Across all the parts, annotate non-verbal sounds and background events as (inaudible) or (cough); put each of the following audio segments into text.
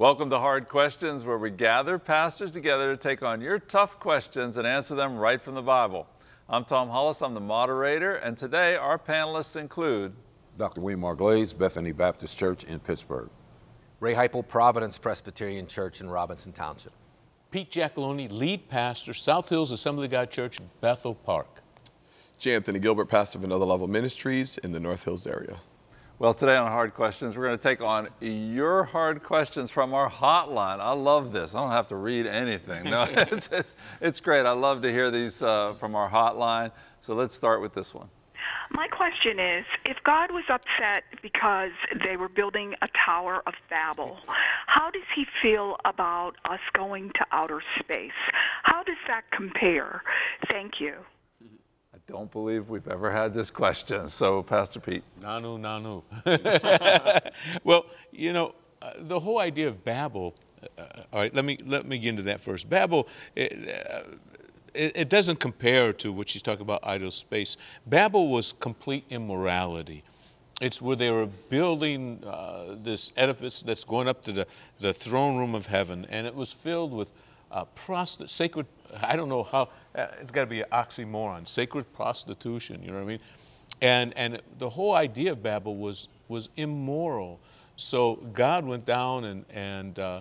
Welcome to Hard Questions, where we gather pastors together to take on your tough questions and answer them right from the Bible. I'm Tom Hollis, I'm the moderator, and today our panelists include Dr. William R. Glaze, Bethany Baptist Church in Pittsburgh. Ray Heipel, Providence Presbyterian Church in Robinson Township. Pete Giacalone, lead pastor, South Hills Assembly of God Church in Bethel Park. J. Anthony Gilbert, pastor of Another Level Ministries in the North Hills area. Well, today on Hard Questions, we're going to take on your hard questions from our hotline. I love this. I don't have to read anything. No, (laughs) it's, it's, it's great. I love to hear these uh, from our hotline. So let's start with this one. My question is if God was upset because they were building a Tower of Babel, how does he feel about us going to outer space? How does that compare? Thank you don't believe we've ever had this question. So, Pastor Pete. Nanu, nanu. (laughs) well, you know, uh, the whole idea of Babel, uh, all right, let me, let me get into that first. Babel, it, uh, it, it, doesn't compare to what she's talking about, idle space. Babel was complete immorality. It's where they were building uh, this edifice that's going up to the, the throne room of heaven, and it was filled with uh, prosti- sacred, I don't know how, uh, it's got to be an oxymoron, sacred prostitution, you know what I mean? And, and the whole idea of Babel was, was immoral. So God went down and, and uh,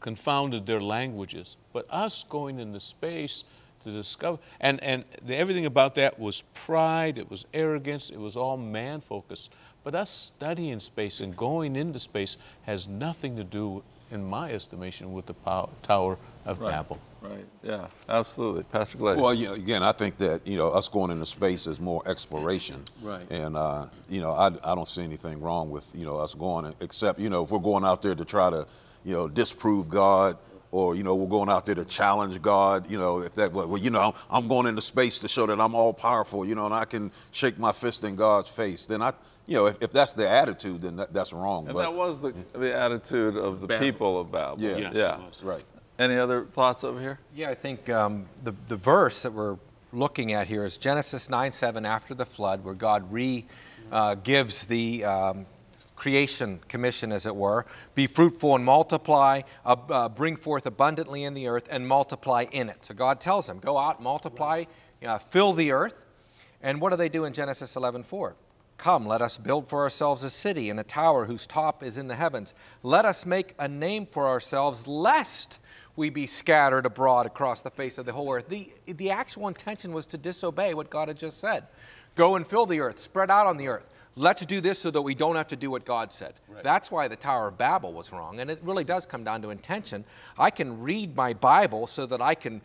confounded their languages. But us going into space to discover, and, and the, everything about that was pride, it was arrogance, it was all man focused. But us studying space and going into space has nothing to do in my estimation, with the power, Tower of right. Babel. Right. Yeah. Absolutely, Pastor Glaze. Well, you know, again, I think that you know us going into space is more exploration. Right. And uh, you know, I, I don't see anything wrong with you know us going, except you know if we're going out there to try to you know disprove God or you know we're going out there to challenge God. You know, if that well, you know, I'm going into space to show that I'm all powerful. You know, and I can shake my fist in God's face. Then I, you know, if, if that's the attitude, then that, that's wrong. And but, that was the the attitude of the Babel. people of Babel. Yeah, yes, yeah, right. Any other thoughts over here? Yeah, I think um, the the verse that we're looking at here is Genesis 9 7 after the flood, where God re uh, gives the um, creation commission, as it were. Be fruitful and multiply, uh, uh, bring forth abundantly in the earth, and multiply in it. So God tells them, go out, multiply, uh, fill the earth. And what do they do in Genesis 11 4? Come, let us build for ourselves a city and a tower whose top is in the heavens. Let us make a name for ourselves, lest we be scattered abroad across the face of the whole earth. The, the actual intention was to disobey what God had just said. Go and fill the earth, spread out on the earth. Let's do this so that we don't have to do what God said. Right. That's why the Tower of Babel was wrong. And it really does come down to intention. I can read my Bible so that I can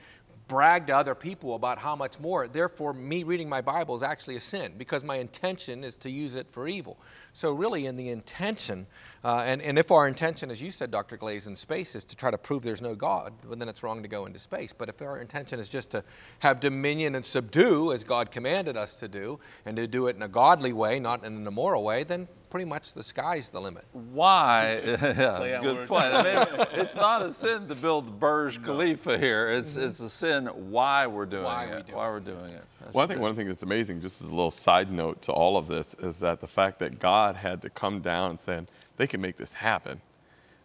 brag to other people about how much more. Therefore, me reading my Bible is actually a sin because my intention is to use it for evil. So, really, in the intention, uh, and, and if our intention, as you said, Dr. Glaze, in space is to try to prove there's no God, then it's wrong to go into space. But if our intention is just to have dominion and subdue, as God commanded us to do, and to do it in a godly way, not in an immoral way, then pretty much the sky's the limit. Why? (laughs) yeah, good point. I mean, it's not a sin to build the Burj Khalifa no. here. It's mm-hmm. it's a sin why we're doing why it. We do why we're doing it. That's well, I think one thing that's amazing, just as a little side note to all of this, is that the fact that God had to come down and say, they can make this happen.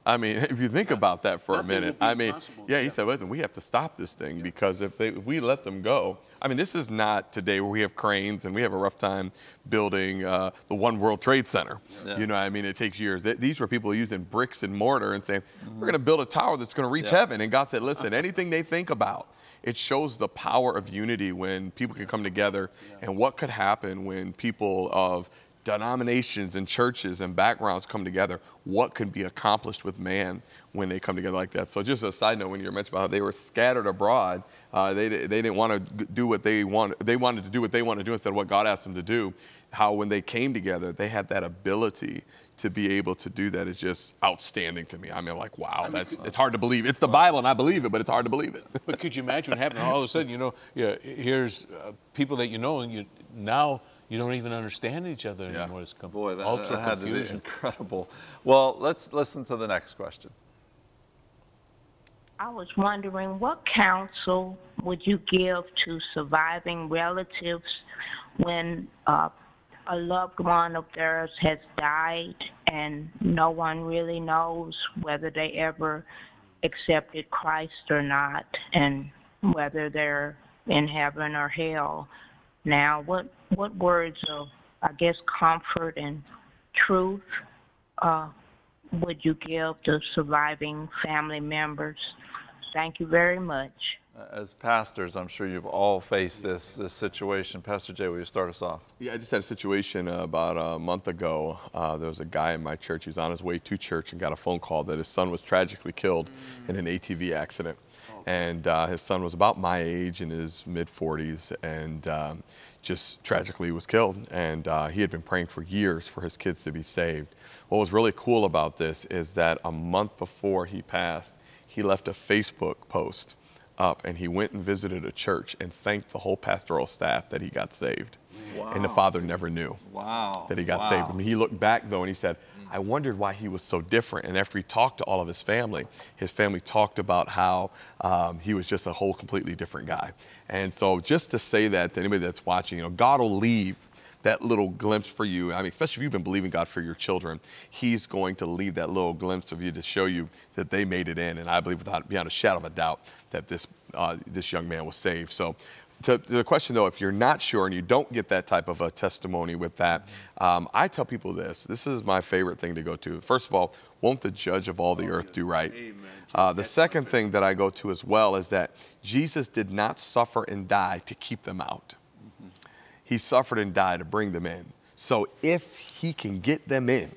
I mean, (laughs) if you think about that for Nothing a minute, I mean, yeah, he said, listen, we have to stop this thing yeah. because if, they, if we let them go, I mean, this is not today where we have cranes and we have a rough time building uh, the One World Trade Center. Yeah. You know, I mean, it takes years. These were people using bricks and mortar and saying, mm-hmm. we're going to build a tower that's going to reach yeah. heaven. And God said, listen, (laughs) anything they think about, it shows the power of unity when people can come together yeah. and what could happen when people of denominations and churches and backgrounds come together, what can be accomplished with man when they come together like that. So just a side note, when you mentioned about how they were scattered abroad, uh, they, they didn't want to do what they wanted, they wanted to do what they wanted to do instead of what God asked them to do. How when they came together, they had that ability to be able to do that is just outstanding to me. I mean, like, wow, I mean, that's it's hard to believe. It's the Bible, and I believe it, but it's hard to believe it. but could you imagine what (laughs) happened? All of a sudden, you know, yeah, here's uh, people that you know, and you now you don't even understand each other yeah. anymore. It's com- Boy, that, ultra that had confusion. to be incredible. Well, let's listen to the next question. I was wondering what counsel would you give to surviving relatives when uh, a loved one of theirs has died and no one really knows whether they ever accepted Christ or not, and whether they're in heaven or hell. Now, what what words of, I guess, comfort and truth uh, would you give to surviving family members? Thank you very much. As pastors, I'm sure you've all faced this this situation. Pastor Jay, will you start us off? Yeah, I just had a situation uh, about a month ago. Uh, there was a guy in my church. He was on his way to church and got a phone call that his son was tragically killed mm. in an ATV accident. And uh, his son was about my age in his mid 40s and um, just tragically was killed. And uh, he had been praying for years for his kids to be saved. What was really cool about this is that a month before he passed, he left a Facebook post up and he went and visited a church and thanked the whole pastoral staff that he got saved. Wow. And the father never knew wow. that he got wow. saved. I mean, he looked back though and he said, I wondered why he was so different. And after he talked to all of his family, his family talked about how um, he was just a whole completely different guy. And so just to say that to anybody that's watching, you know, God will leave that little glimpse for you. I mean, especially if you've been believing God for your children, He's going to leave that little glimpse of you to show you that they made it in. And I believe without beyond a shadow of a doubt that this uh, this young man was saved. So. To, the question though, if you're not sure and you don't get that type of a testimony with that, um, I tell people this. This is my favorite thing to go to. First of all, won't the judge of all the earth do right? Uh, the second thing that I go to as well is that Jesus did not suffer and die to keep them out. He suffered and died to bring them in. So if he can get them in,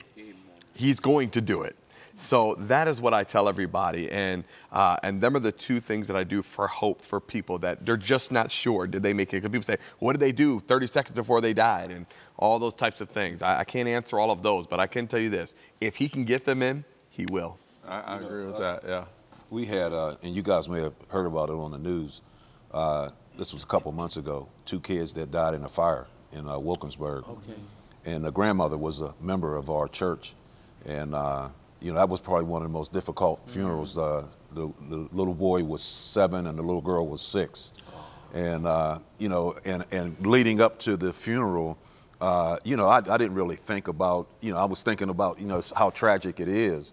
he's going to do it. So that is what I tell everybody, and uh, and them are the two things that I do for hope for people that they're just not sure. Did they make it? Because people say, "What did they do 30 seconds before they died?" and all those types of things. I, I can't answer all of those, but I can tell you this: if he can get them in, he will. I, I agree with that. Yeah. We had, uh, and you guys may have heard about it on the news. Uh, this was a couple months ago. Two kids that died in a fire in uh, Wilkinsburg. Okay. And the grandmother was a member of our church, and uh, you know that was probably one of the most difficult mm-hmm. funerals. Uh, the, the, little boy was seven, and the little girl was six. And uh, you know, and and leading up to the funeral, uh, you know, I, I didn't really think about, you know, I was thinking about, you know, how tragic it is.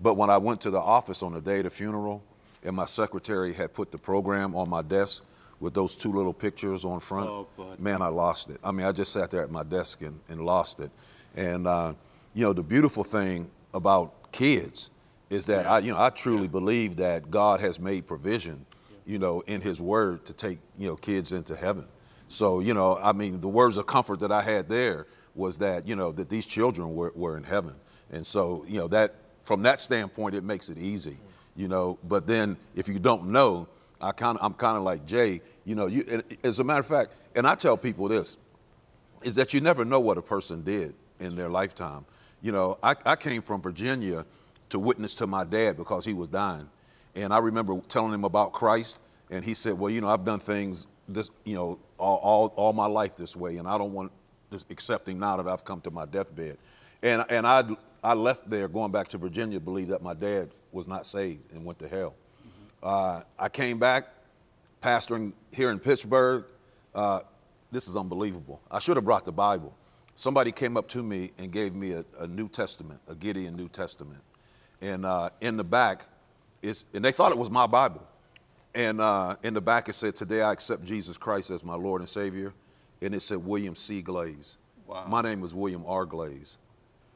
But when I went to the office on the day of the funeral, and my secretary had put the program on my desk, with those two little pictures on front, oh, man, I lost it. I mean, I just sat there at my desk and, and lost it. And, uh, you know, the beautiful thing about kids is that yeah. I, you know, I truly yeah. believe that God has made provision, you know, in His Word to take, you know, kids into heaven. So, you know, I mean, the words of comfort that I had there was that, you know, that these children were, were in heaven. And so, you know, that from that standpoint, it makes it easy, you know. But then if you don't know, I kind of, I'm kind of like Jay. You know, you, as a matter of fact, and I tell people this, is that you never know what a person did in their lifetime. You know, I, I came from Virginia to witness to my dad because he was dying. And I remember telling him about Christ, and he said, well, you know, I've done things this, you know, all, all, all my life this way, and I don't want this accepting now that I've come to my deathbed. And, and I, I left there going back to Virginia, believe that my dad was not saved and went to hell. Uh, I came back pastoring here in Pittsburgh. Uh, this is unbelievable. I should have brought the Bible. Somebody came up to me and gave me a, a New Testament, a Gideon New Testament. And uh, in the back, it's, and they thought it was my Bible. And uh, in the back, it said, Today I accept Jesus Christ as my Lord and Savior. And it said, William C. Glaze. Wow. My name was William R. Glaze.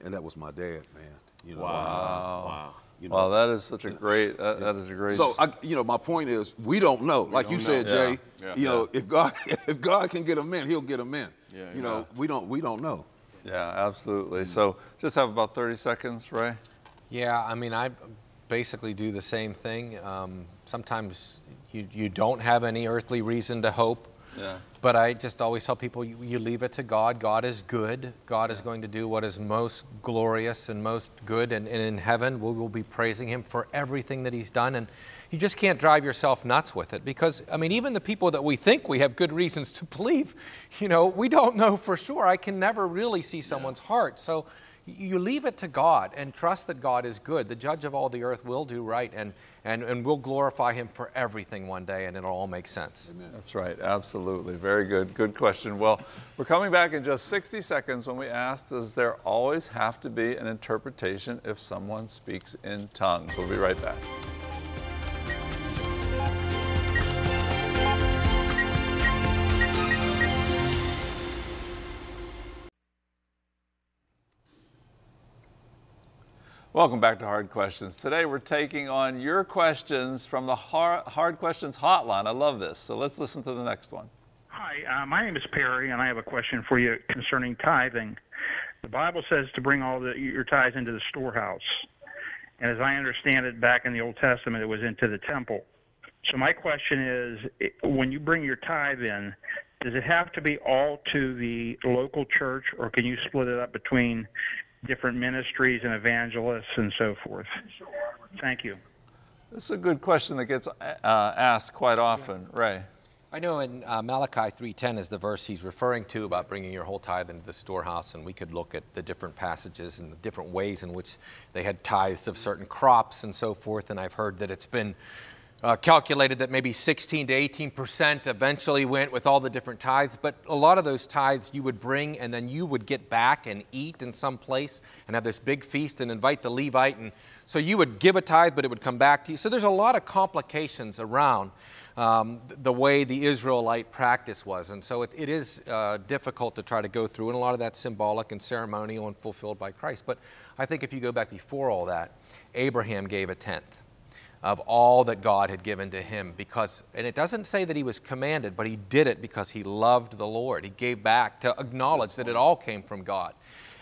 And that was my dad, man. You know, wow. wow. You know, wow, that is such a great. That, that is a great. So I, you know, my point is, we don't know. We like don't you said, know. Jay. Yeah. Yeah. You know, if God, (laughs) if God can get them in, He'll get them in. Yeah, you know, we don't, we don't know. Yeah, absolutely. So just have about 30 seconds, Ray. Yeah, I mean, I basically do the same thing. Um, sometimes you, you don't have any earthly reason to hope. Yeah. But I just always tell people you, you leave it to God. God is good. God is going to do what is most glorious and most good. And, and in heaven, we will be praising Him for everything that He's done. And you just can't drive yourself nuts with it because, I mean, even the people that we think we have good reasons to believe, you know, we don't know for sure. I can never really see someone's heart. So you leave it to God and trust that God is good. The judge of all the earth will do right and, and, and will glorify him for everything one day, and it'll all make sense. Amen. That's right, absolutely. Very good, good question. Well, we're coming back in just 60 seconds when we ask Does there always have to be an interpretation if someone speaks in tongues? We'll be right back. Welcome back to Hard Questions. Today we're taking on your questions from the Hard, Questions hotline. I love this. So let's listen to the next one. Hi, uh, my name is Perry, and I have a question for you concerning tithing. The Bible says to bring all the, your tithes into the storehouse. And as I understand it, back in the Old Testament, it was into the temple. So my question is when you bring your tithe in, does it have to be all to the local church, or can you split it up between different ministries and evangelists and so forth? Thank you. This is a good question that gets uh, asked quite often. Ray. I know in uh, Malachi 3:10 is the verse he's referring to about bringing your whole tithe into the storehouse, and we could look at the different passages and the different ways in which they had tithes of certain crops and so forth. And I've heard that it's been uh, calculated that maybe 16 to 18 percent eventually went with all the different tithes, but a lot of those tithes you would bring and then you would get back and eat in some place and have this big feast and invite the Levite. And so you would give a tithe, but it would come back to you. So there's a lot of complications around um, the way the Israelite practice was. And so it, it is uh, difficult to try to go through, and a lot of that's symbolic and ceremonial and fulfilled by Christ. But I think if you go back before all that, Abraham gave a tenth of all that God had given to him because, and it doesn't say that he was commanded, but he did it because he loved the Lord. He gave back to acknowledge that it all came from God.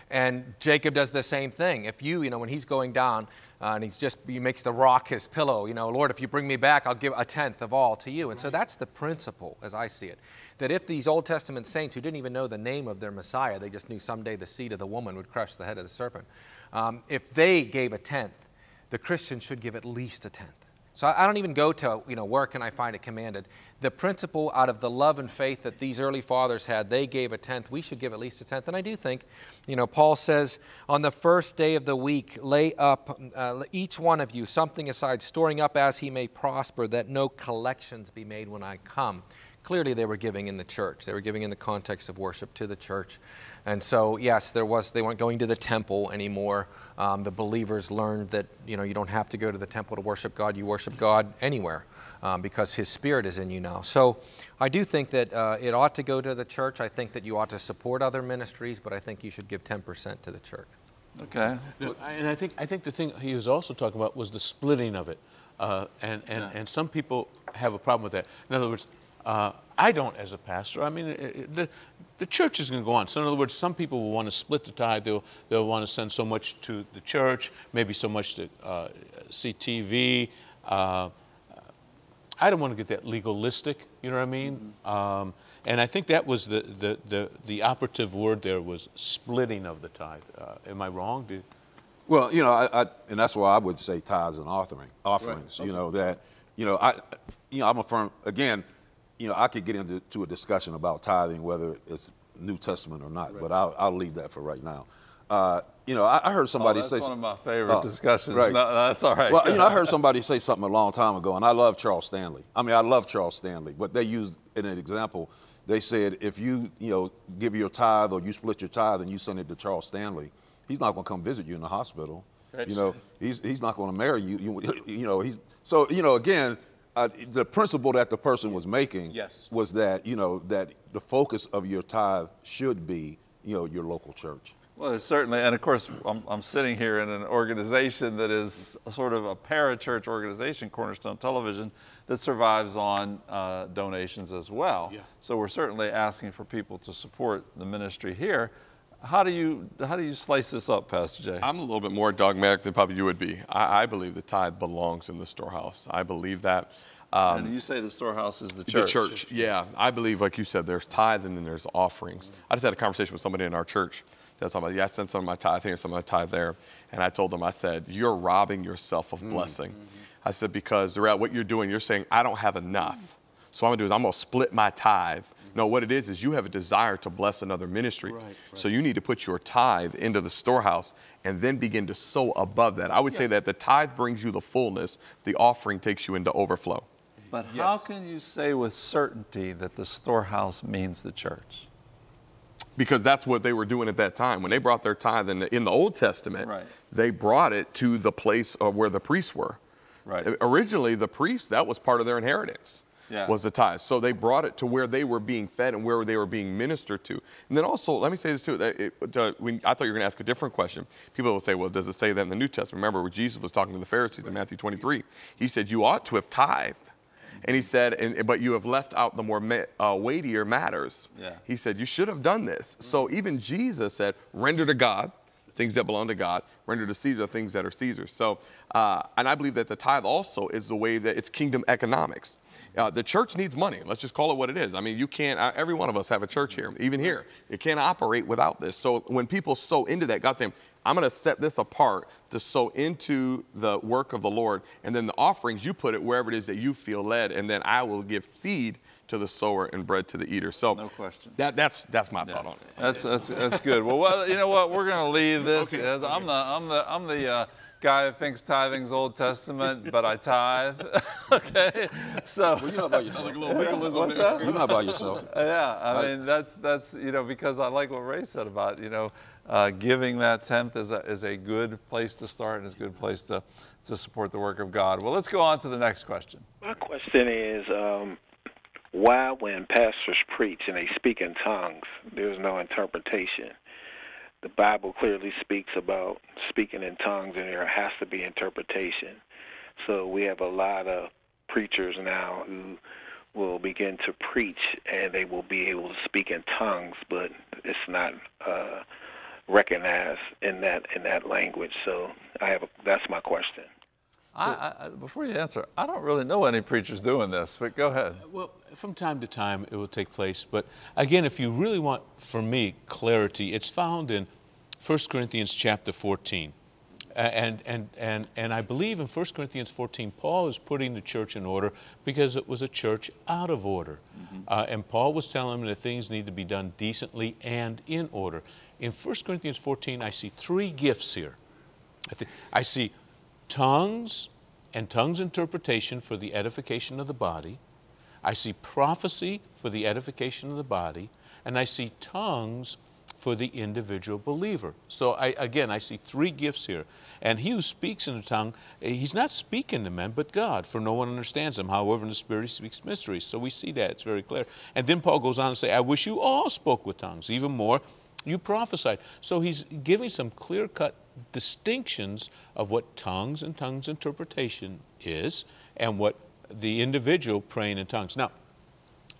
And Jacob does the same thing. If you, you know, when he's going down uh, and he's just, he makes the rock his pillow, you know, Lord, if you bring me back, I'll give a tenth of all to you. And so that's the principle as I see it. That if these Old Testament saints who didn't even know the name of their Messiah, they just knew someday the seed of the woman would crush the head of the serpent, um, if they gave a tenth, the Christian should give at least a tenth. So I don't even go to, you know, where can I find it commanded? The principle out of the love and faith that these early fathers had, they gave a tenth. We should give at least a tenth. And I do think, you know, Paul says, on the first day of the week, lay up uh, each one of you something aside, storing up as he may prosper, that no collections be made when I come. Clearly, they were giving in the church. They were giving in the context of worship to the church. And so, yes, there was, they weren't going to the temple anymore. Um, the believers learned that, you know, you don't have to go to the temple to worship God. You worship God anywhere um, because His Spirit is in you now. So I do think that uh, it ought to go to the church. I think that you ought to support other ministries, but I think you should give 10% to the church. Okay. And I think, I think the thing he was also talking about was the splitting of it. Uh, and, and, yeah. and some people have a problem with that. In other words, uh, I don't as a pastor. I mean, it, the, the church is going to go on. So, in other words, some people will want to split the tithe. They'll, they'll want to send so much to the church, maybe so much to uh, CTV. Uh, I don't want to get that legalistic, you know what I mean? Mm-hmm. Um, and I think that was the, the, the, the, operative word there was splitting of the tithe. Uh, am I wrong? Do, well, you know, I, I, and that's why I would say tithes and offering, offerings. Right. Okay. You know that, you know, I, you know, I'm a firm again you know, I could get into a discussion about tithing, whether it's New Testament or not, right. but I'll, I'll leave that for right now. Uh, you know, I, I, heard somebody oh, say. One of my favorite uh, discussions. Right. No, that's all right. Well, you know, I heard (laughs) somebody say something a long time ago, and I love Charles Stanley. I mean, I love Charles Stanley, but they used in an example. They said if you, you know, give your tithe or you split your tithe and you send it to Charles Stanley, he's not going to come visit you in the hospital. That's you know, he's, he's not going to marry you. you. (laughs) You know, he's so you know again uh, the principle that the person was making yes. was that you know that the focus of your tithe should be you know your local church. Well, certainly, and of course, I'm, I'm, sitting here in an organization that is sort of a parachurch organization, Cornerstone Television, that survives on uh, donations as well. Yeah. So we're certainly asking for people to support the ministry here. How do you how do you slice this up, Pastor Jay? I'm a little bit more dogmatic than probably you would be. I, I believe the tithe belongs in the storehouse. I believe that. Um, and you say the storehouse is the church. The church, yeah. I believe, like you said, there's tithe and then there's offerings. I just had a conversation with somebody in our church that was talking about, yeah, I sent some of my tithe here, some of my tithe there. And I told them, I said, you're robbing yourself of mm-hmm. blessing. Mm-hmm. I said, because throughout what you're doing, you're saying, I don't have enough. So what I'm going to do is I'm going to split my tithe No, what it is is you have a desire to bless another ministry. So you need to put your tithe into the storehouse and then begin to sow above that. I would say that the tithe brings you the fullness, the offering takes you into overflow. But how can you say with certainty that the storehouse means the church? because that's what they were doing at that time. When they brought their tithe in the, in the Old Testament, Right. they brought it to the place of where the priests were. Right. Originally, the priests, that was part of their inheritance, Yeah. was the tithe. So they brought it to where they were being fed and where they were being ministered to. And then also, let me say this too. that It, uh, when, I thought you were going to ask a different question. People will say, well, does it say that in the New Testament? Remember, when Jesus was talking to the Pharisees in Matthew 23, he said, you ought to have tithed. And he said, and, but you have left out the more uh, weightier matters. Yeah. He said, You should have done this. So even Jesus said, Render to God things that belong to God, render to Caesar things that are Caesar's. So, uh, and I believe that the tithe also is the way that it's kingdom economics. Uh, the church needs money. Let's just call it what it is. I mean, you can't, uh, every one of us have a church here, even here. It can't operate without this. So when people sow into that, God's saying, I'm going to set this apart to sow into the work of the Lord. And then the offerings, you put it wherever it is that you feel led. And then I will give seed to the sower and bread to the eater. So No question. That, that's, that's my thought on it. That's that's that's good. Well, well, you know what? We're going to leave this. because I'm the I'm the I'm the uh, guy that thinks tithing's Old Testament, but I tithe. (laughs) okay, so Well, you're not by yourself. Like a little legalism What's there. that? You're not by yourself. yeah, I mean that's that's you know because I like what Ray said about you know uh, giving that tenth is a is a good place to start and is a good place to to support the work of God. Well, let's go on to the next question. My question is um, why, when pastors preach and they speak in tongues, there's no interpretation? The Bible clearly speaks about speaking in tongues, and there has to be interpretation. So we have a lot of preachers now who will begin to preach and they will be able to speak in tongues, but it's not uh, recognized in that in that language. So I have a, that's my question. I, I, before you answer, I don't really know any preachers doing this, but go ahead. Well, from time to time it will take place. But again, if you really want, for me, clarity, it's found in 1 Corinthians chapter 14. And, and, and, and I believe in 1 Corinthians 14, Paul is putting the church in order because it was a church out of order. Uh, and Paul was telling them that things need to be done decently and in order. In 1 Corinthians 14, I see three gifts here. I, think, I see tongues and tongues interpretation for the edification of the body. I see prophecy for the edification of the body. And I see tongues for the individual believer. So I, again, I see three gifts here. And he who speaks in a tongue, eh, he's not speaking to men, but God, for no one understands him. However, in the Spirit, he speaks mysteries. So we see that, it's very clear. And then Paul goes on to say, I wish you all spoke with tongues, even more, you prophesied. So he's giving some clear cut distinctions of what tongues and tongues interpretation is and what the individual praying in tongues. Now,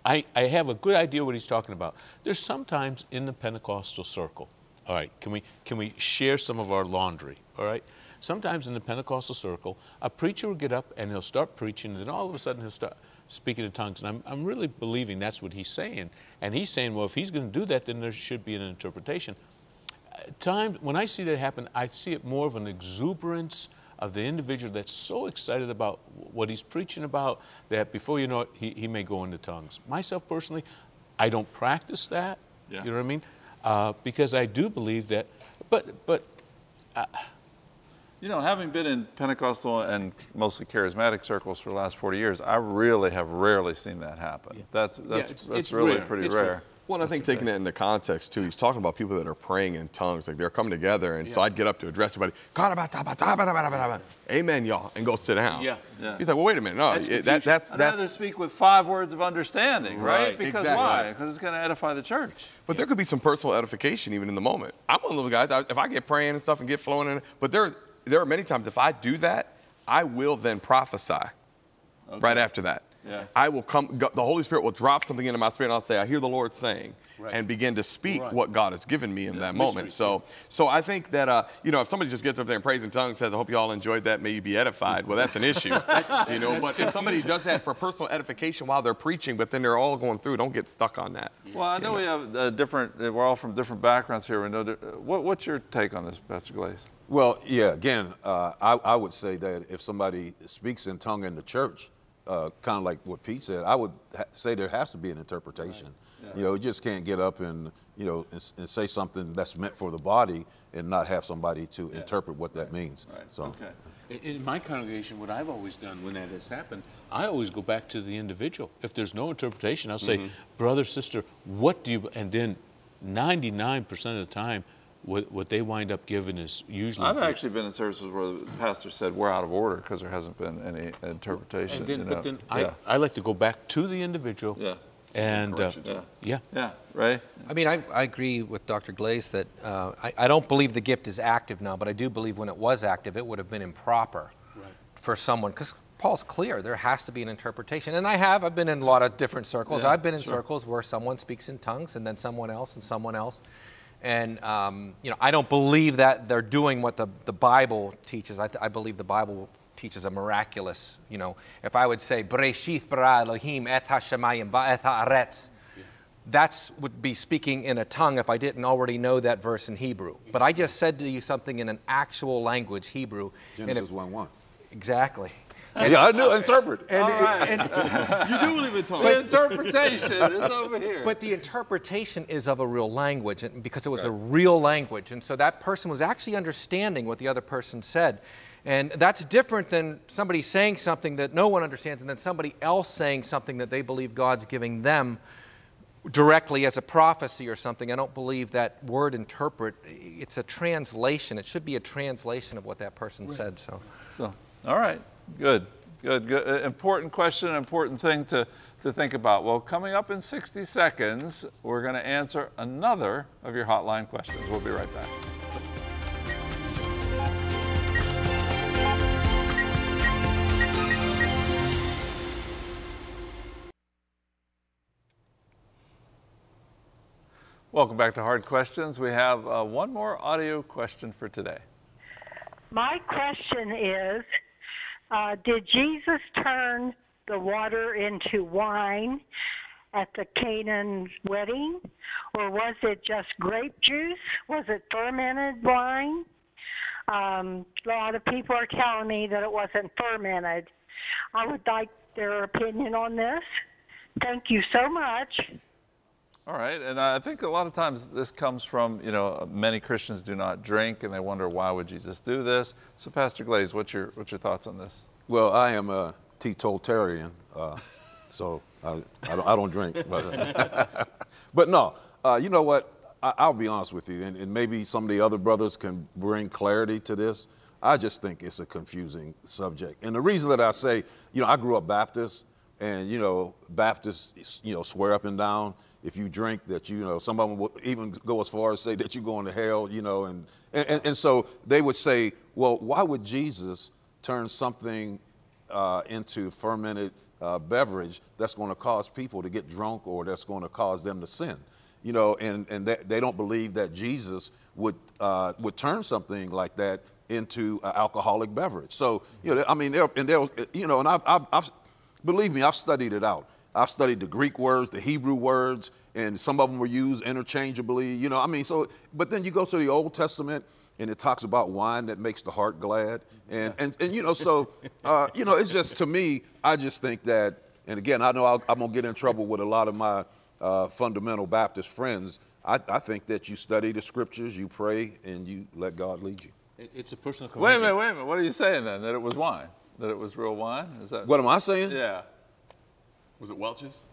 I, I have a good idea what he's talking about. There's sometimes in the Pentecostal circle, all right, can we, can we share some of our laundry, all right? Sometimes in the Pentecostal circle, a preacher will get up and he'll start preaching, and then all of a sudden he'll start speaking in tongues. And I'm, I'm really believing that's what he's saying. And he's saying, well, if he's going to do that, then there should be an interpretation. Times when I see that happen, I see it more of an exuberance of the individual that's so excited about what he's preaching about that before you know it, he, he may go into tongues. Myself personally, I don't practice that. Yeah. You know what I mean? Uh, because I do believe that, but but You know, having been in Pentecostal and mostly charismatic circles for the last 40 years, I really have rarely seen that happen. That's that's it's- that's it's really rare. pretty It's rare. rare. Well, and I think taking that into context too, he's talking about people that are praying in tongues, like they're coming together, and so I'd get up to address everybody, Amen, y'all, and go sit down. Yeah. Yeah. He's like, well, wait a minute, no, That's it- that, that's I'd that's. rather speak with five words of understanding, right? Right, Because exactly. why? Because it's going to edify the church. But there could be some personal edification even in the moment. I'm one of those guys. I, if I get praying and stuff and get flowing in, but there, there are many times if I do that, I will then prophesy right after that. Yeah. I will come. The Holy Spirit will drop something into my spirit, and I'll say, "I hear the Lord saying," and begin to speak Right. what God has given me in that mystery, moment. So, so I think that uh, you know, if somebody just gets up there and prays in tongues, and says, "I hope you all enjoyed that. May you be edified." Well, that's an issue, (laughs) you know. But if somebody does that for personal edification while they're preaching, but then they're all going through, don't get stuck on that. Well, I know we have uh, different, uh, we're all from different backgrounds here. We know, di- uh, what, what's your take on this, Pastor Glaze? Well, yeah, again, uh, I, I would say that if somebody speaks in tongue in the church, uh, kind of like what Pete said, I would ha- say there has to be an interpretation. You know, you just can't get up and you know and, and say something that's meant for the body and not have somebody to interpret what that means. So. Okay. In- In my congregation, what I've always done when that has happened, I always go back to the individual. If there's no interpretation, I'll say, brother, sister, what do you, and then 99% of the time, what, what they wind up giving is usually. I've actually been in services where the pastor said we're out of order because there hasn't been any interpretation. And then, you know. but then yeah. I, I like to go back to the individual. Yeah. And, uh, Yeah. yeah. Yeah, Ray? I mean, I, I agree with Dr. Glaze that uh, I, I don't believe the gift is active now, but I do believe when it was active, it would have been improper for someone, because Paul's clear, there has to be an interpretation. And I have, I've been in a lot of different circles. Yeah, I've been in sure. circles where someone speaks in tongues and then someone else and someone else. And, um, you know, I don't believe that they're doing what the, the Bible teaches. I, th- I believe the Bible teaches a miraculous, you know, if I would say, Bereshith bara Elohim et ha-shemayim va'et ha'aretz, that's would be speaking in a tongue if I didn't already know that verse in Hebrew. But I just said to you something in an actual language, Hebrew. Genesis 1 1. Exactly. Yeah, I knew interpret. And, All right. (laughs) You do believe in tongues. The interpretation is over here. But the interpretation is of a real language and because it was a real language. And so that person was actually understanding what the other person said. And that's different than somebody saying something that no one understands and then somebody else saying something that they believe God's giving them directly as a prophecy or something. I don't believe that word interpret, it's a translation. It should be a translation of what that person said. So. So, all right, good, good, good. Important question, important thing to, to think about. Well, coming up in 60 seconds, we're going to answer another of your hotline questions. We'll be right back. Welcome back to Hard Questions. We have uh, one more audio question for today. My question is uh, Did Jesus turn the water into wine at the Canaan wedding? Or was it just grape juice? Was it fermented wine? Um, a lot of people are telling me that it wasn't fermented. I would like their opinion on this. Thank you so much. All right, and I think a lot of times this comes from, you know, many Christians do not drink and they wonder why would Jesus do this. So Pastor Glaze, what's your, what's your thoughts on this? Well, I am a teetotarian, uh, so I, I, don't, I don't drink. But, (laughs) but no, uh, you know what? I, I'll be honest with you, and, and maybe some of the other brothers can bring clarity to this. I just think it's a confusing subject. And the reason that I say, you know, I grew up Baptist, and, you know, Baptists, you know, swear up and down if you drink that you know some of them will even go as far as say that you're going to hell you know and and, and so they would say well why would jesus turn something uh, into fermented uh, beverage that's going to cause people to get drunk or that's going to cause them to sin? You know and and they, they don't believe that jesus would uh, would turn something like that into an alcoholic beverage. So you know i mean and they'll you know and I've, I've, I've believe me i've studied it out I've studied the Greek words, the Hebrew words, and some of them were used interchangeably. You know, I mean, so, but then you go to the Old Testament and it talks about wine that makes the heart glad. And, and, and you know, so, (laughs) uh, you know, it's just, to me, I just think that, and again, I know I'll, I'm going to get in trouble with a lot of my uh, fundamental Baptist friends. I, I think that you study the scriptures, you pray, and you let God lead you. It's a personal Wait a minute, wait a minute. What are you saying then? That it was wine? That it was real wine? Is that? What am I saying? Yeah. Was it Welch's?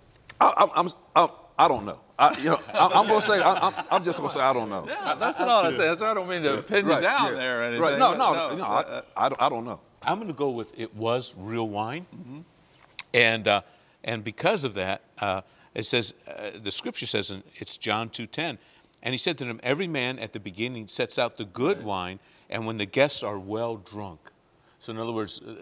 I, I'm, I'm, I'm, I don't know. I, you know, I, I'm going to say, I, I'm, I'm just going to say, I don't know. Yeah, that's what I'm saying. That's why I don't mean to pin you Right, down yeah. there or anything. Right. No, but no, no. uh, I, I, don't, I don't know. I'm going to go with it was real wine. And, uh, and because of that, uh, it says, uh, the scripture says, in, it's John 2.10, and he said to them, every man at the beginning sets out the good wine, and when the guests are well drunk. So in other words, uh,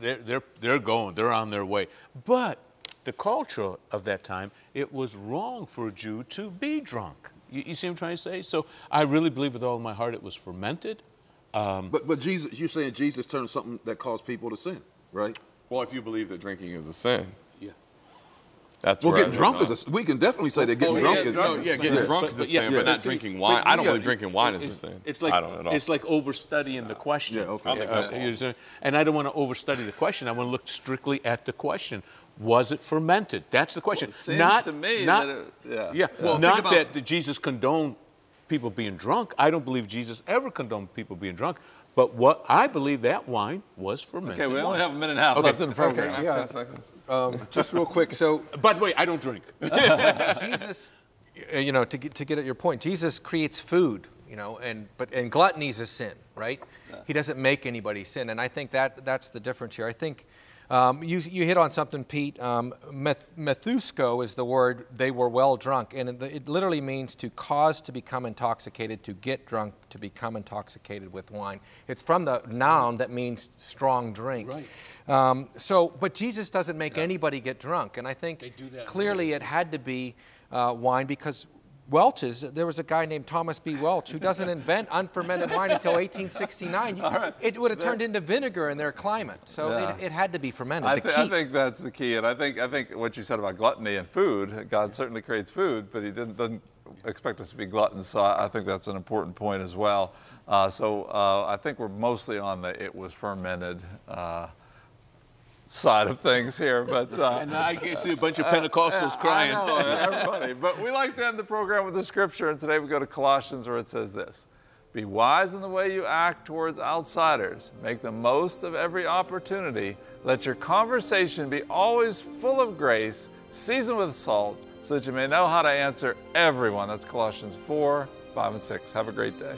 they're, they're, they're going, they're on their way. But the culture of that time, it was wrong for a Jew to be drunk. You, you see what I'm trying to say? So I really believe with all my heart it was fermented. Um, But, but Jesus, you're saying Jesus turned something that caused people to sin, right? Well, if you believe that drinking is a sin, yeah. That's Well, where I getting drunk on. is a, we can definitely say that getting Oh, drunk yeah, is. drunk, yeah, getting drunk But- is but the yeah, same, but but not see, drinking wine. but I don't yeah, believe drinking wine is it's, the same. It's like I don't at all. it's like overstudying the question. Yeah, okay. Uh, uh, and I don't want to overstudy the question. I want to look strictly at the question. Was it fermented? That's the question. Well, it seems not, to me not, that it- yeah. yeah. Well, not think about- that Jesus condoned people being drunk. I don't believe Jesus ever condoned people being drunk. But what I believe that wine was fermented. Okay, we only wine. have a minute and a half Okay. left in the program. Okay, yeah. Um, just real quick. So (laughs) By the way, I don't drink. (laughs) Jesus, uh, you know, to get, to get at your point, Jesus creates food, you know, and but and gluttony is a sin, right? He doesn't make anybody sin, and I think that that's the difference here. I think um, you you hit on something, Pete. Um, methusko is the word. They were well drunk, and it, it literally means to cause to become intoxicated, to get drunk, to become intoxicated with wine. It's from the noun that means strong drink. Right. Um, so, but Jesus doesn't make anybody get drunk, and I think do that clearly it had to be uh, wine because Welch's. There was a guy named Thomas B. Welch who doesn't invent unfermented wine until 1869. You- It would have turned into vinegar in their climate, so Yeah. it, it had to be fermented. I, thi- I think that's the key, and I think I think what you said about gluttony and food, God certainly creates food, but He didn't, doesn't expect us to be gluttons. So I, I think that's an important point as well. Uh, so uh, I think we're mostly on the it was fermented uh, side of things here, but. Uh, (laughs) and I can see a bunch of Pentecostals (laughs) crying. I know, (laughs) everybody. But we like to end the program with the scripture, and today we go to Colossians where it says this Be wise in the way you act towards outsiders, make the most of every opportunity. Let your conversation be always full of grace, seasoned with salt, so that you may know how to answer everyone. That's Colossians 4, 5, and 6. Have a great day.